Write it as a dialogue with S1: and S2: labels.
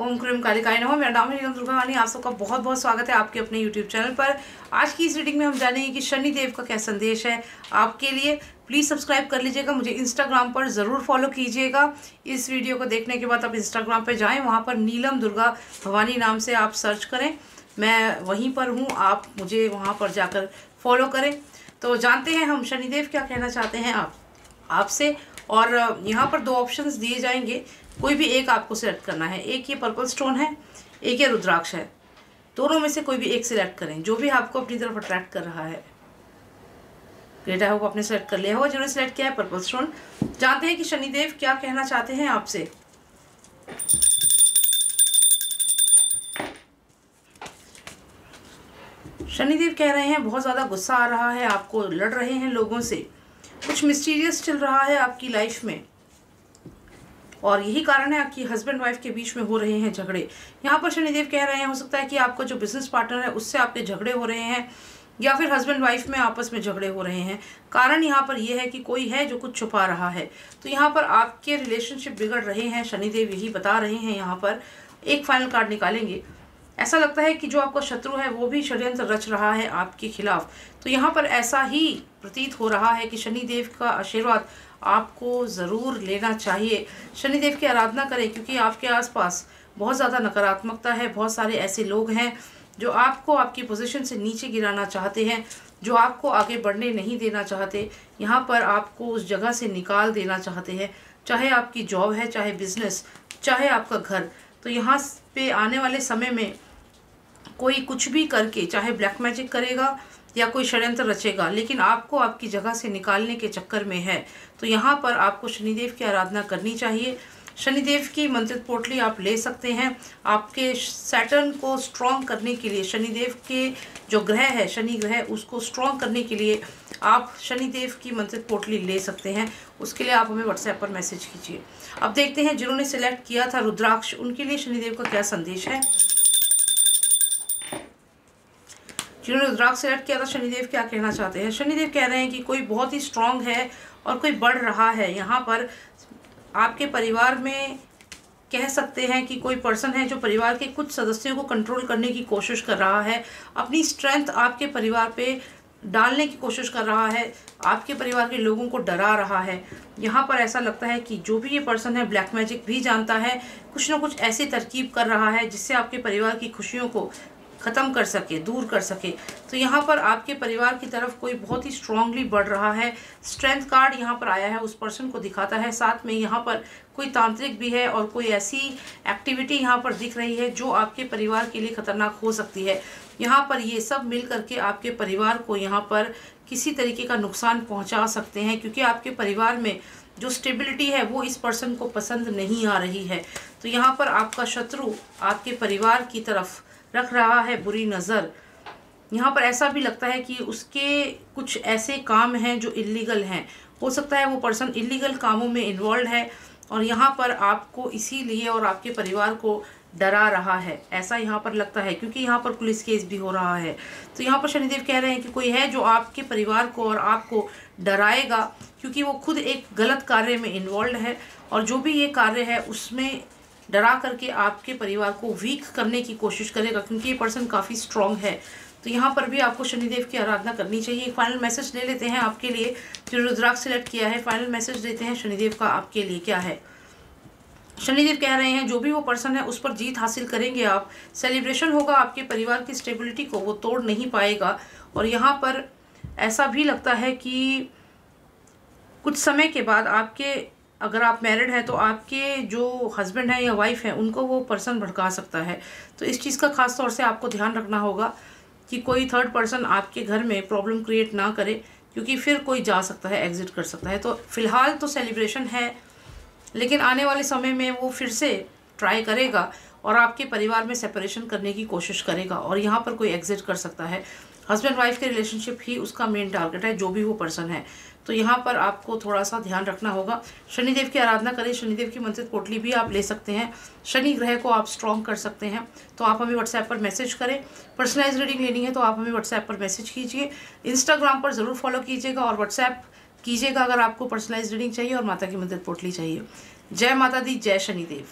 S1: ओम cream कालिकाय नमः। मेरा नाम है नीलम दुर्गावानी आप सबका बहुत बहुत स्वागत है आपके अपने यूट्यूब चैनल पर। आज की इस रीडिंग में हम जानेंगे कि शनि देव का क्या संदेश है आपके लिए। प्लीज़ सब्सक्राइब कर लीजिएगा। मुझे इंस्टाग्राम पर ज़रूर फॉलो कीजिएगा। इस वीडियो को देखने के बाद आप इंस्टाग्राम पर जाएँ। वहाँ पर नीलम दुर्गा भवानी नाम से आप सर्च करें। मैं वहीं पर हूँ। आप मुझे वहाँ पर जाकर फॉलो करें। तो जानते हैं हम शनिदेव क्या कहना चाहते हैं आप? आपसे और यहाँ पर दो ऑप्शंस दिए जाएँगे। कोई भी एक आपको सिलेक्ट करना है। एक ये पर्पल स्टोन है, एक ये रुद्राक्ष है। दोनों में से कोई भी एक सिलेक्ट करें। जो भी आपको अपनी तरफ़ अट्रैक्ट कर रहा है। आई होप आपने सेलेक्ट कर लिया होगा, जिन्होंने सेलेक्ट किया है पर्पल स्टोन जानते हैं कि शनिदेव क्या कहना चाहते हैं आपसे? शनिदेव कह रहे हैं, बहुत ज़्यादा गुस्सा आ रहा है, आपको लड़ रहे हैं लोगों से। कुछ मिस्टीरियस चल रहा है आपकी लाइफ में। और यही कारण है आपकी हस्बैंड वाइफ के बीच में हो रहे हैं झगड़े। यहाँ पर शनिदेव कह रहे हैं, हो सकता है कि आपका जो बिज़नेस पार्टनर है, उससे आपके झगड़े हो रहे हैं, या फिर हस्बैंड वाइफ में आपस में झगड़े हो रहे हैं। कारण यहाँ पर यह है कि कोई है जो कुछ छुपा रहा है। तो यहाँ पर आपके रिलेशनशिप बिगड़ रहे हैं, शनिदेव यही बता रहे हैं, यहाँ पर एक फाइनल कार्ड निकालेंगे। ऐसा लगता है कि जो आपका शत्रु है, वो भी षड्यंत्र रच रहा है आपके खिलाफ। तो यहाँ पर ऐसा ही प्रतीत हो रहा है कि शनिदेव का आशीर्वाद आपको ज़रूर लेना चाहिए। शनिदेव की आराधना करें, क्योंकि आपके आसपास बहुत ज़्यादा नकारात्मकता है, बहुत सारे ऐसे लोग हैं जो आपको आपकी पोजीशन से नीचे गिराना चाहते हैं, जो आपको आगे बढ़ने नहीं देना चाहते। यहाँ पर आपको उस जगह से निकाल देना चाहते हैं, चाहे आपकी जॉब है, चाहे बिज़नेस चाहे आपका घर। तो यहाँ पे आने वाले समय में कोई कुछ भी करके, चाहे ब्लैक मैजिक करेगा या कोई षड्यंत्र रचेगा, लेकिन आपको आपकी जगह से निकालने के चक्कर में है। तो यहाँ पर आपको शनिदेव की आराधना करनी चाहिए। शनिदेव की मंत्रित पोटली आप ले सकते हैं। आपके सैटर्न को स्ट्रॉन्ग करने के लिए, शनिदेव के जो ग्रह है, शनि ग्रह, उसको स्ट्रॉन्ग करने के लिए आप शनिदेव की मंत्रित पोटली ले सकते हैं। उसके लिए आप हमें व्हाट्सएप पर मैसेज कीजिए। अब देखते हैं जिन्होंने सिलेक्ट किया था रुद्राक्ष, उनके लिए शनिदेव का क्या संदेश है? जिन्होंने रुद्राक्ष सेलेक्ट किया था, शनिदेव क्या कहना चाहते हैं? शनिदेव कह रहे हैं कि कोई बहुत ही स्ट्रांग है और कोई बढ़ रहा है। यहाँ पर आपके परिवार में कह सकते हैं कि कोई पर्सन है जो परिवार के कुछ सदस्यों को कंट्रोल करने की कोशिश कर रहा है, अपनी स्ट्रेंथ आपके परिवार पे डालने की कोशिश कर रहा है, आपके परिवार के लोगों को डरा रहा है। यहाँ पर ऐसा लगता है कि जो भी ये पर्सन है ब्लैक मैजिक भी जानता है, कुछ ना कुछ ऐसी तरकीब कर रहा है जिससे आपके परिवार की खुशियों को ख़त्म कर सके, दूर कर सके। तो यहाँ पर आपके परिवार की तरफ़ कोई बहुत ही स्ट्रांगली बढ़ रहा है। स्ट्रेंथ कार्ड यहाँ पर आया है, उस पर्सन को दिखाता है। साथ में यहाँ पर कोई तांत्रिक भी है और कोई ऐसी एक्टिविटी यहाँ पर दिख रही है जो आपके परिवार के लिए ख़तरनाक हो सकती है। यहाँ पर ये सब मिल करके आपके परिवार को यहाँ पर किसी तरीके का नुकसान पहुँचा सकते हैं, क्योंकि आपके परिवार में जो स्टेबिलिटी है, वो इस पर्सन को पसंद नहीं आ रही है। तो यहाँ पर आपका शत्रु आपके परिवार की तरफ़ रख रहा है बुरी नज़र। यहाँ पर ऐसा भी लगता है कि उसके कुछ ऐसे काम हैं जो इलीगल हैं। हो सकता है वो पर्सन इलीगल कामों में इन्वॉल्व है और यहाँ पर आपको इसीलिए और आपके परिवार को डरा रहा है। ऐसा यहाँ पर लगता है क्योंकि यहाँ पर पुलिस केस भी हो रहा है। तो यहाँ पर शनिदेव कह रहे हैं कि कोई है जो आपके परिवार को और आपको डराएगा क्योंकि वो खुद एक गलत कार्य में इन्वॉल्व है और जो भी ये कार्य है उसमें डरा करके आपके परिवार को वीक करने की कोशिश करेगा, क्योंकि ये पर्सन काफ़ी स्ट्रांग है। तो यहाँ पर भी आपको शनिदेव की आराधना करनी चाहिए। एक फाइनल मैसेज ले लेते हैं आपके लिए, जो रुद्राक्ष सेलेक्ट किया है। फाइनल मैसेज देते हैं शनिदेव का आपके लिए क्या है। शनिदेव कह रहे हैं, जो भी वो पर्सन है, उस पर जीत हासिल करेंगे आप। सेलिब्रेशन होगा आपके परिवार की स्टेबिलिटी को, वो तोड़ नहीं पाएगा। और यहाँ पर ऐसा भी लगता है कि कुछ समय के बाद आपके अगर आप मैरिड हैं तो आपके जो हस्बैंड हैं या वाइफ हैं, उनको वो पर्सन भड़का सकता है। तो इस चीज़ का ख़ास तौर से आपको ध्यान रखना होगा कि कोई थर्ड पर्सन आपके घर में प्रॉब्लम क्रिएट ना करे, क्योंकि फिर कोई जा सकता है एग्ज़िट कर सकता है। तो फ़िलहाल तो सेलिब्रेशन है, लेकिन आने वाले समय में वो फिर से ट्राई करेगा और आपके परिवार में सेपरेशन करने की कोशिश करेगा और यहाँ पर कोई एग्ज़िट कर सकता है। हस्बैंड वाइफ के रिलेशनशिप ही उसका मेन टारगेट है, जो भी वो पर्सन है। तो यहाँ पर आपको थोड़ा सा ध्यान रखना होगा। शनिदेव की आराधना करें। शनिदेव की मंत्रित पोटली भी आप ले सकते हैं। शनि ग्रह को आप स्ट्रॉन्ग कर सकते हैं। तो आप हमें व्हाट्सएप पर मैसेज करें। पर्सनलाइज रीडिंग लेनी है तो आप हमें व्हाट्सएप पर मैसेज कीजिए। इंस्टाग्राम पर ज़रूर फॉलो कीजिएगा और व्हाट्सएप कीजिएगा अगर आपको पर्सनलाइज रीडिंग चाहिए और माता की मंत्रित पोटली चाहिए। जय माता दी, जय शनिदेव।